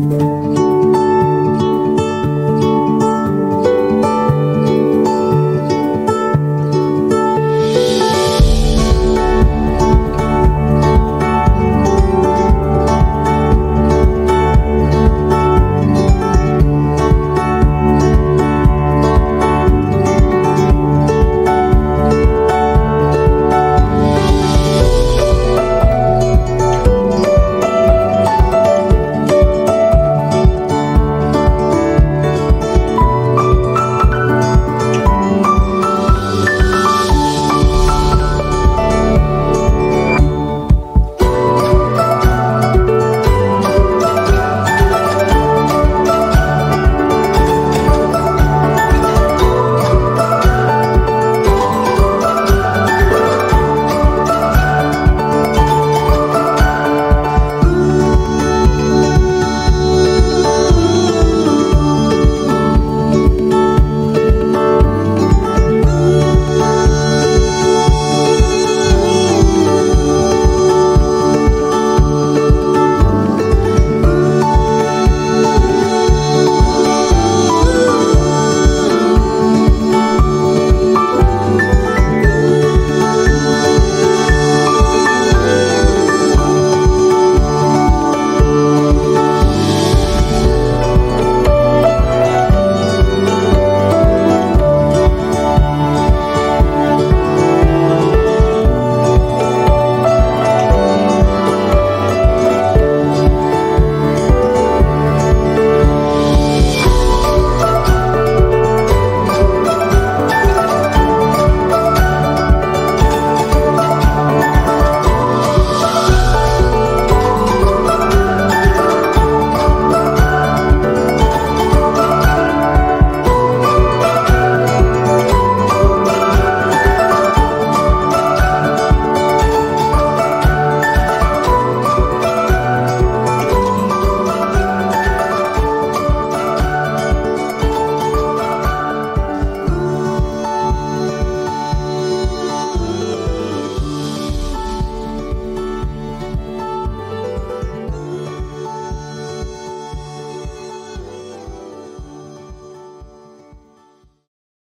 you.